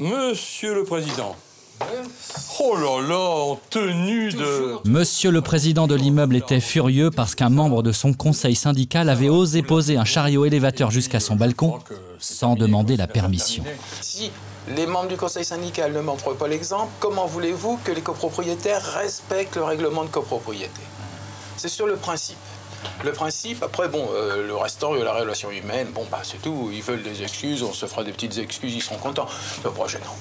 Monsieur le Président. Oh là là, en tenue de... Monsieur le président de l'immeuble était furieux parce qu'un membre de son conseil syndical avait osé poser un chariot élévateur jusqu'à son balcon sans demander la permission. Si les membres du conseil syndical ne montrent pas l'exemple, comment voulez-vous que les copropriétaires respectent le règlement de copropriété? C'est sur le principe. Le principe, après, bon, euh, le restant, la relation humaine, bon, bah, c'est tout. Ils veulent des excuses, on se fera des petites excuses, ils seront contents. C'est pas gênant.